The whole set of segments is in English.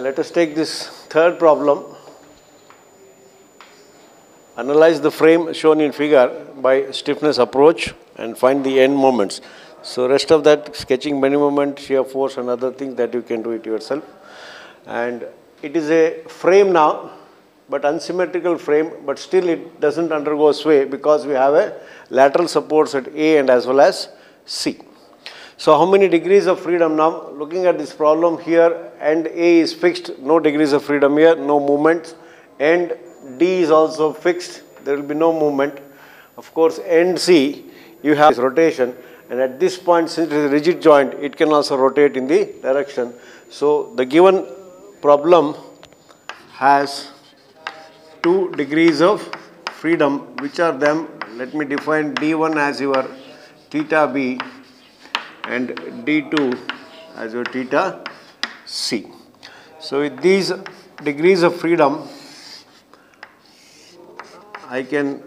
Let us take this third problem. Analyze the frame shown in figure by stiffness approach and find the end moments. So rest of that sketching many moment, shear force and other things that you can do it yourself. And it is a frame now, but unsymmetrical frame, but still it doesn't undergo sway because we have a lateral supports at A and as well as C. So how many degrees of freedom now? Looking at this problem here, and A is fixed, no degrees of freedom here, no movement. And D is also fixed, there will be no movement. Of course, end C, you have this rotation. And at this point, since it is a rigid joint, it can also rotate in the direction. So the given problem has two degrees of freedom, which are them, let me define D1 as your theta B and D2 as your theta C. So with these degrees of freedom, I can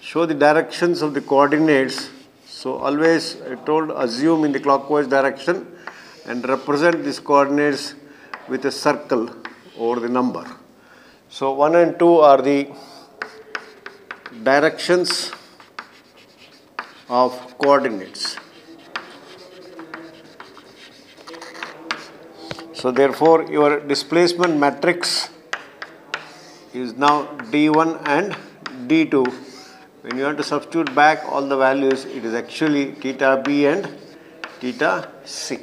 show the directions of the coordinates. So always I told assume in the clockwise direction and represent these coordinates with a circle over the number. So 1 and 2 are the directions of coordinates. So therefore your displacement matrix is now D1 and D2. When you want to substitute back all the values, it is actually theta B and theta C.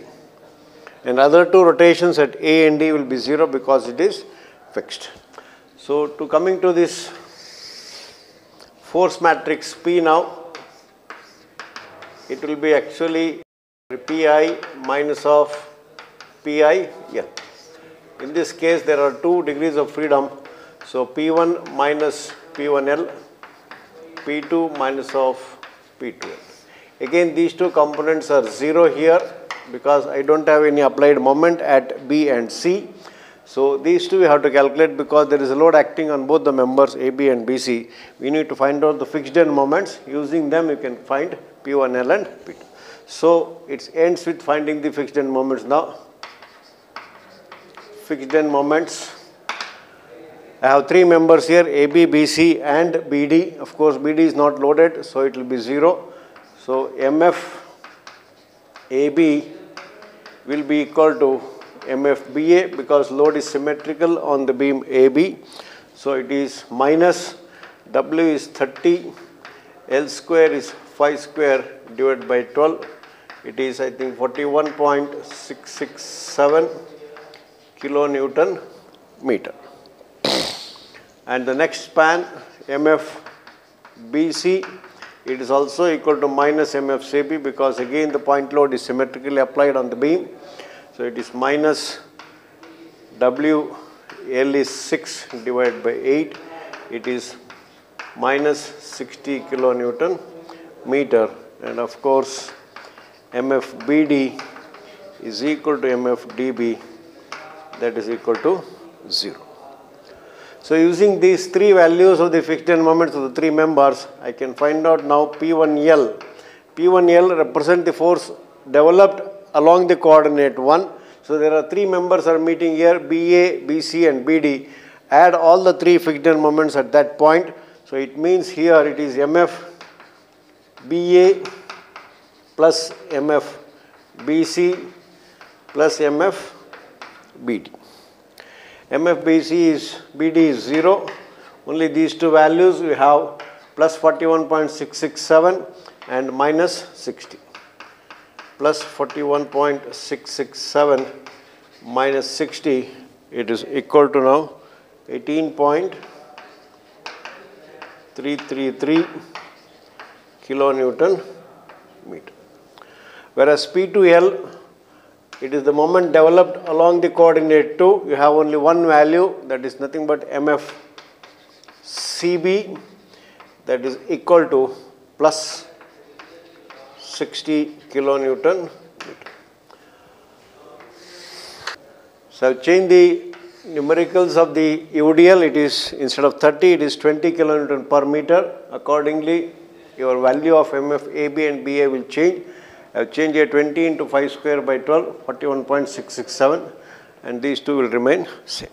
And other two rotations at A and D will be 0 because it is fixed. So to coming to this force matrix P now, it will be actually Pi minus of Pi L. In this case, there are two degrees of freedom. So P1 minus P1L, P2 minus of P2L. Again, these two components are 0 here because I don't have any applied moment at B and C. So these two we have to calculate because there is a load acting on both the members AB and BC. We need to find out the fixed end moments. Using them you can find P1L and P2. So it ends with finding the fixed end moments now. Fixed end moments. I have three members here AB, BC and BD. Of course BD is not loaded so it will be 0. So MF AB will be equal to MFBA because load is symmetrical on the beam AB. So it is minus W is 30, L square is 5 square divided by 12. It is I think 41.667 kilonewton meter. And the next span MFBC it is also equal to minus MFCB because again the point load is symmetrically applied on the beam. So it is minus W L is 6 divided by 8. It is minus 60 kilonewton meter and of course MFBD is equal to MFDB that is equal to 0. So using these three values of the fixed end moments of the three members, I can find out now P1L. P1L represent the force developed along the coordinate 1. So there are three members are meeting here, BA, BC and BD. Add all the three fixed end moments at that point. So it means here it is MF BA plus MF BC plus MF BD. MFBC is BD is 0. Only these two values we have plus 41.667 and minus 60. Plus 41.667 minus 60 it is equal to now 18.333 kilonewton meter. Whereas P2L it is the moment developed along the coordinate 2. You have only one value that is nothing but MF CB that is equal to plus 60 kilonewton. So I've changed the numericals of the UDL. It is instead of 30, it is 20 kilonewton per meter. Accordingly, your value of MF AB and BA will change. I have changed here 20 into 5 square by 12, 41.667 and these two will remain same.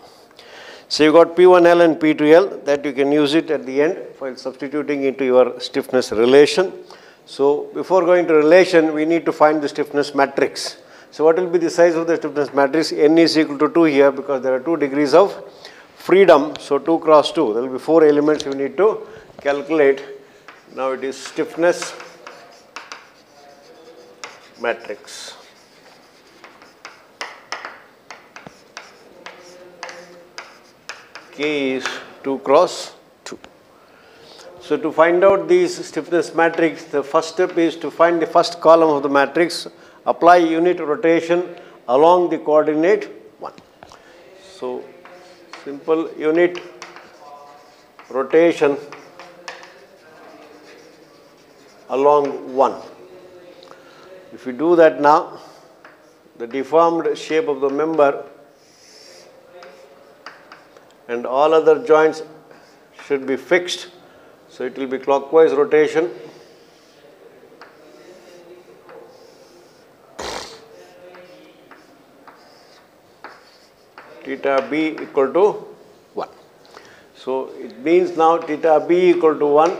So you got P1L and P2L that you can use it at the end while substituting into your stiffness relation. So before going to relation, we need to find the stiffness matrix. So what will be the size of the stiffness matrix? N is equal to 2 here because there are two degrees of freedom. So 2 cross 2, there will be 4 elements you need to calculate. Now it is stiffness matrix. K is 2 cross 2. So to find out these stiffness matrix, the first step is to find the first column of the matrix, apply unit rotation along the coordinate 1. So simple unit rotation along 1. If you do that now, the deformed shape of the member and all other joints should be fixed. So it will be clockwise rotation. Theta b equal to 1. So it means now theta b equal to 1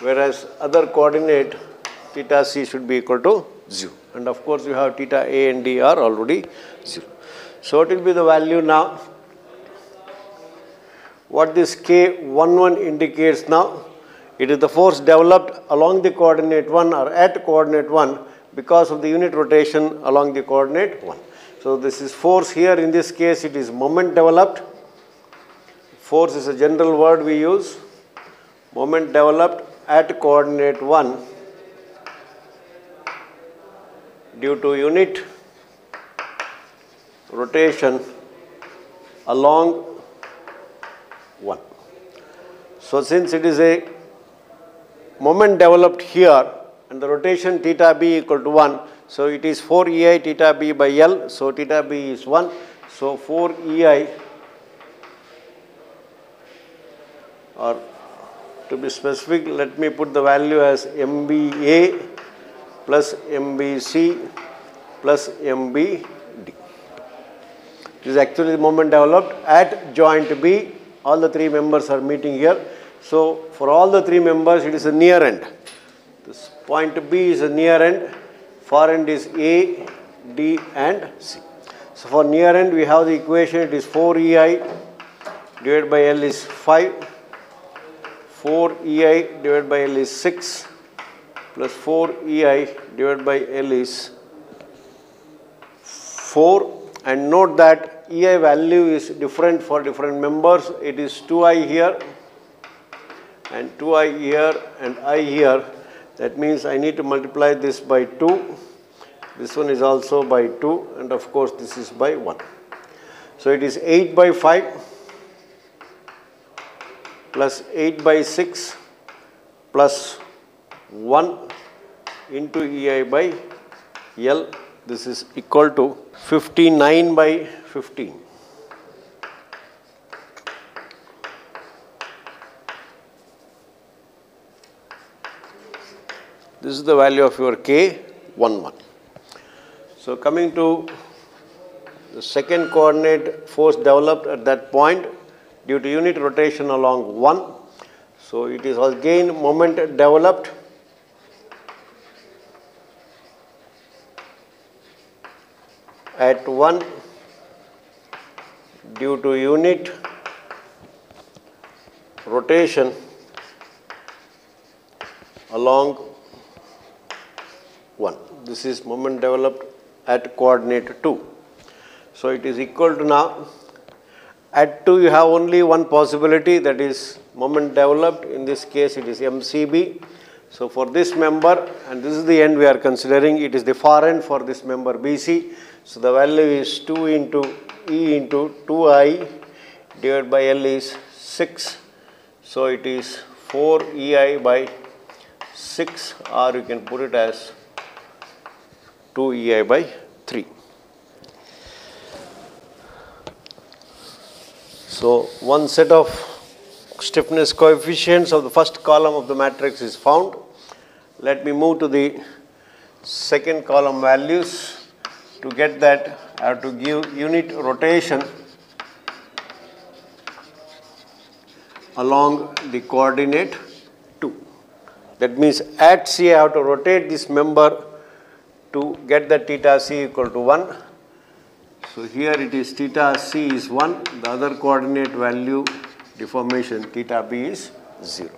whereas other coordinate theta c should be equal to 0 and of course you have theta a and d are already 0. So what will be the value now what this K11 indicates now, it is the force developed along the coordinate 1 or at coordinate 1 because of the unit rotation along the coordinate 1. So this is force here in this case it is moment developed. Force is a general word we use. Moment developed at coordinate 1 due to unit rotation along 1. So since it is a moment developed here and the rotation theta b equal to 1, so it is 4 ei theta b by L, so theta b is 1. So 4 ei or to be specific, let me put the value as MBA plus MBC plus MBD. This is actually the moment developed at joint B all the three members are meeting here. So for all the three members, it is a near end. This point B is a near end, far end is A, D and C. So for near end, we have the equation, it is 4EI divided by L is 5, 4EI divided by L is 6, plus 4EI divided by L is 4 and note that EI value is different for different members. It is 2i here and 2i here and i here. That means I need to multiply this by 2. This one is also by 2 and of course this is by 1. So it is 8 by 5 plus 8 by 6 plus 1 into EI by L. This is equal to 59 by 15. This is the value of your K 1 1. So coming to the second coordinate force developed at that point due to unit rotation along 1. So it is again moment developed at 1 due to unit rotation along 1. This is moment developed at coordinate 2. So it is equal to now at 2 you have only one possibility that is moment developed in this case it is MCB. So for this member and this is the end we are considering it is the far end for this member BC. So the value is 2 into E into 2I divided by L is 6. So it is 4 EI by 6 or you can put it as 2 EI by 3. So one set of stiffness coefficients of the first column of the matrix is found. Let me move to the second column values. To get that I have to give unit rotation along the coordinate 2. That means at C I have to rotate this member to get the theta C equal to 1. So here it is theta C is 1, the other coordinate value deformation theta B is 0.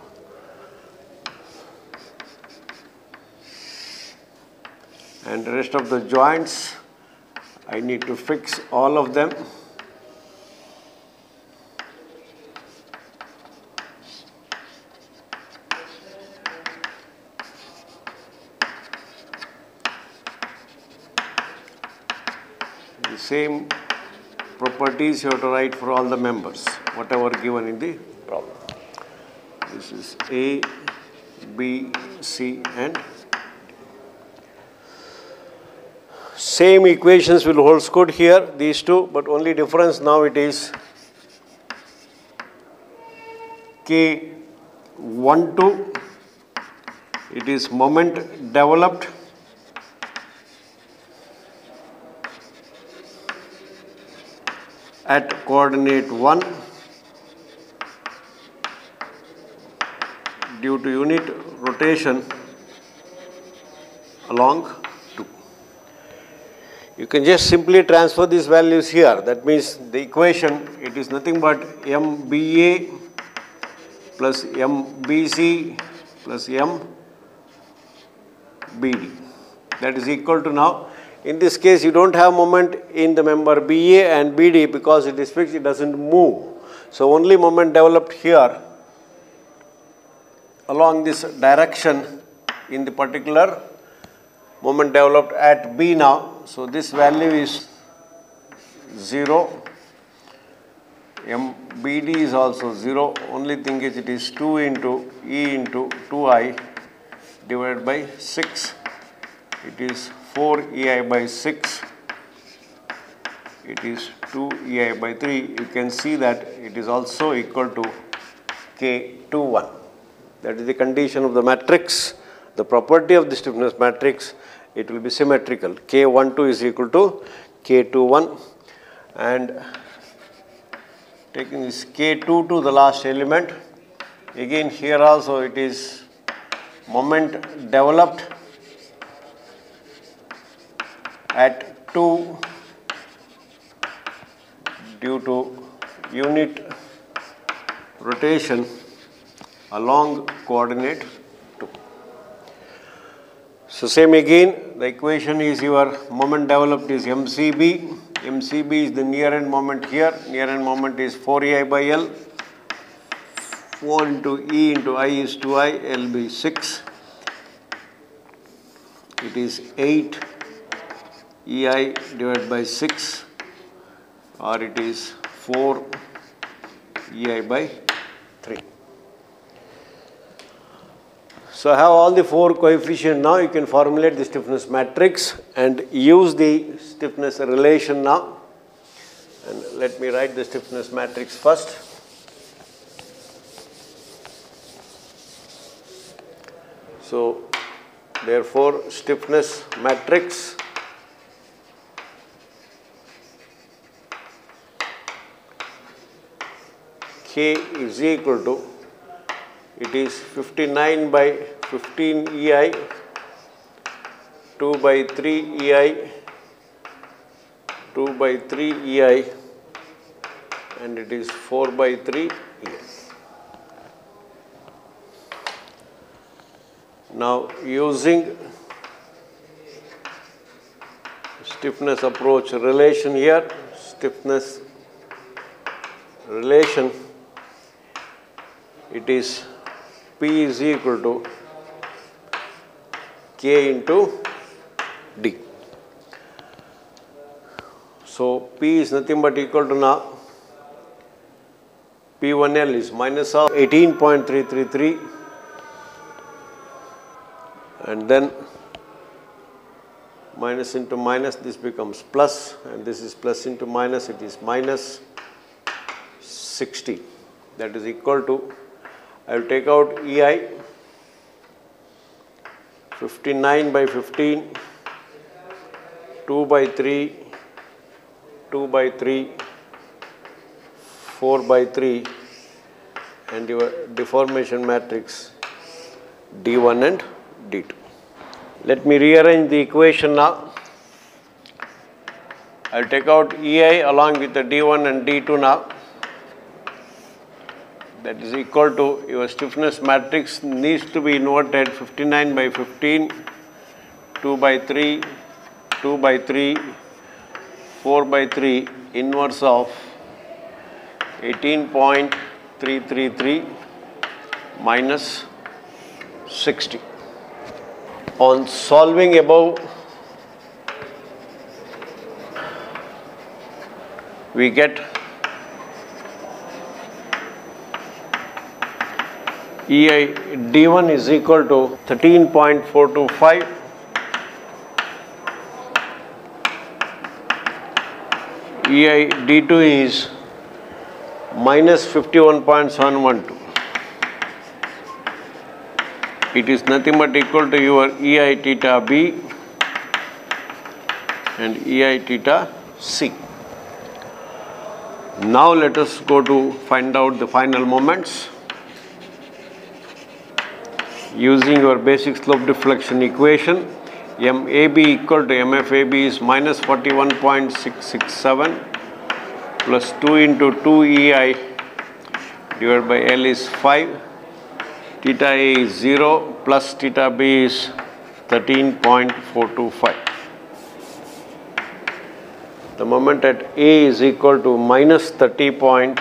And rest of the joints, I need to fix all of them. The same properties you have to write for all the members, whatever given in the problem. This is A, B, C and same equations will hold good here, these two, but only difference now it is K12, it is moment developed at coordinate 1 due to unit rotation along 2. You can just simply transfer these values here. That means the equation, it is nothing but MBA plus MBC plus MBD. That is equal to now in this case, you don't have moment in the member BA and BD because it is fixed, it doesn't move. So only moment developed here along this direction in the particular moment developed at B now. So this value is 0. MBD is also 0. Only thing is it is 2 into E into 2I divided by 6. It is 4 EI by 6 it is 2 EI by 3 you can see that it is also equal to K21 that is the condition of the matrix the property of the stiffness matrix it will be symmetrical K12 is equal to K21 and taking this K2 to the last element again here also it is moment developed at 2 due to unit rotation along coordinate 2. So same again, the equation is your moment developed is MCB. MCB is the near end moment here. Near end moment is 4EI by L. 4 into E into I is 2I, L be 6. It is 8 EI divided by 6 or it is 4 EI by 3. So I have all the four coefficients now. You can formulate the stiffness matrix and use the stiffness relation now. And let me write the stiffness matrix first. So therefore stiffness matrix K is equal to, it is 59 by 15 EI, 2 by 3 EI, 2 by 3 EI, and it is 4 by 3 EI. Now using stiffness approach relation here, stiffness relation it is P is equal to K into D. So P is nothing but equal to now P1L is minus of 18.333 and then minus into minus this becomes plus and this is plus into minus it is minus 60 that is equal to I will take out EI 59 by 15 2 by 3, 2 by 3, 4 by 3 and your deformation matrix D1 and D2. Let me rearrange the equation now. I'll take out EI along with the D1 and D2 now. That is equal to your stiffness matrix needs to be inverted 59 by 15, 2 by 3, 2 by 3, 4 by 3 inverse of 18.333 minus 60. On solving above, we get EI D1 is equal to 13.425 EI D2 is minus 51.712. It is nothing but equal to your EI theta B and EI theta C. Now let us go to find out the final moments. Using your basic slope deflection equation, MAB equal to MFAB is minus 41.667 plus 2 into 2 EI divided by L is 5. Theta A is 0 plus theta B is 13.425. The moment at A is equal to minus 30.93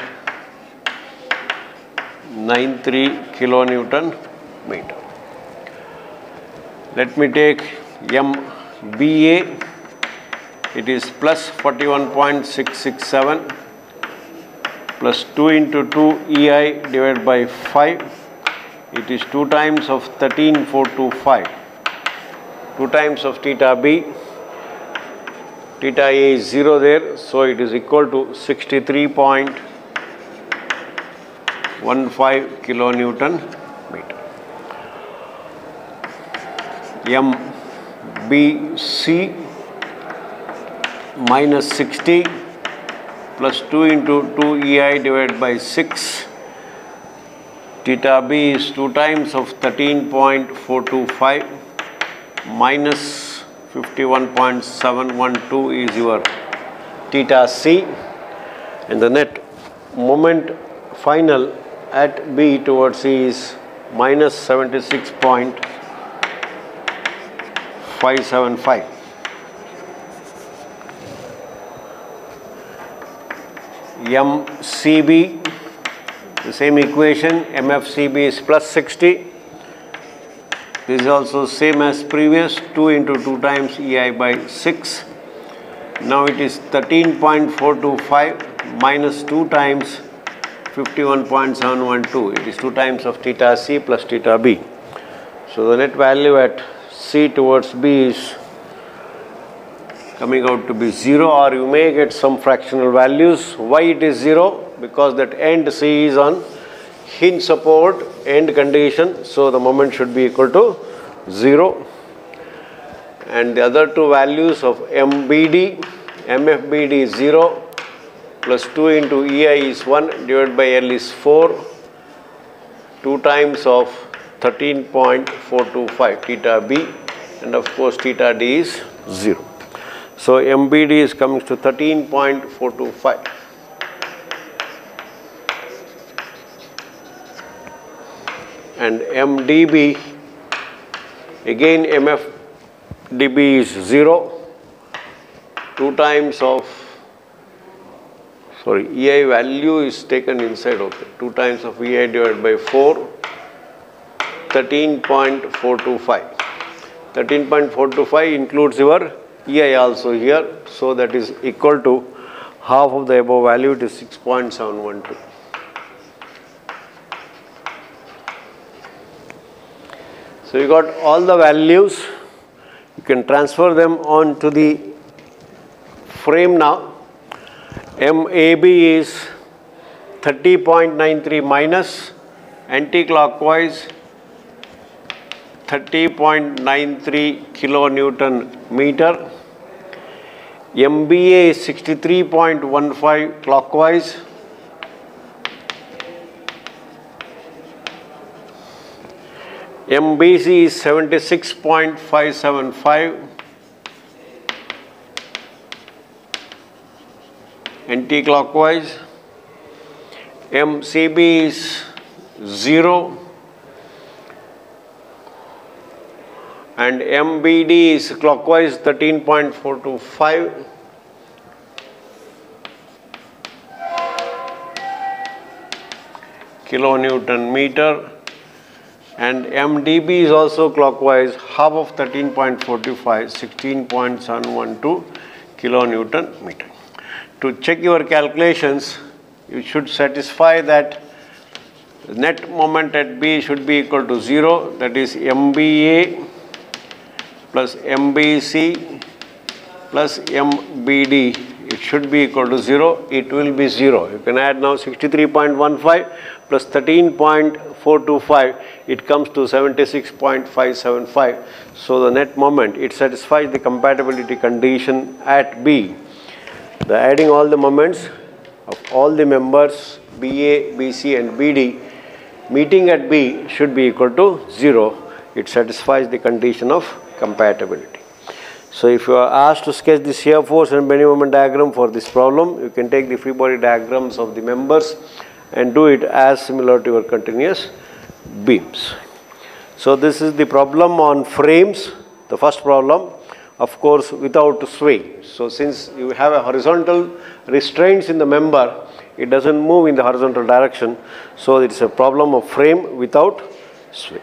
kilonewton meter. Let me take MBA, it is plus 41.667 plus 2 into 2 EI divided by 5, it is 2 times of 13425, 2 times of theta B, theta A is 0 there, so it is equal to 63.15 kilonewton meter. MBC minus 60 plus 2 into 2 EI divided by 6. Theta B is 2 times of 13.425 minus 51.712 is your theta C and the net moment final at B towards C is minus 76.575. MCB, the same equation, MFCB is plus 60. This is also same as previous, 2 into 2 times EI by 6. Now it is 13.425 minus 2 times 51.712. It is 2 times of theta C plus theta B. So the net value at C towards B is coming out to be 0 or you may get some fractional values. Why it is 0? Because that end C is on hinge support end condition. So the moment should be equal to 0. And the other two values of MBD, MFBD is 0 plus 2 into EI is 1 divided by L is 4. 2 times of 13.425 theta B and of course theta D is 0. So MBD is coming to 13.425. And MDB, again MFDB is 0, 2 times of, sorry, EI value is taken inside, okay, 2 times of EI divided by 4, 13.425. 13.425 includes your EI also here. So that is equal to half of the above value is 6.712. So you got all the values. You can transfer them on to the frame now. MAB is 30.93 minus anti-clockwise 30.93 kilonewton meter. MBA is 63.15 clockwise. MBC is 76.575. Anti-clockwise. MCB is 0. And MBD is clockwise 13.425. kilonewton meter and MDB is also clockwise half of 13.45 16.712 kilonewton meter. To check your calculations you should satisfy that net moment at B should be equal to 0 that is MBA plus MBC plus MBD it should be equal to 0 it will be 0 you can add now 63.15 plus 13.425 it comes to 76.575 so the net moment it satisfies the compatibility condition at B. The adding all the moments of all the members BA, BC and BD meeting at B should be equal to 0 it satisfies the condition of compatibility. So if you are asked to sketch the shear force and bending moment diagram for this problem, you can take the free body diagrams of the members and do it as similar to your continuous beams. So this is the problem on frames, the first problem, of course without sway. So since you have a horizontal restraints in the member, it doesn't move in the horizontal direction. So it's a problem of frame without sway.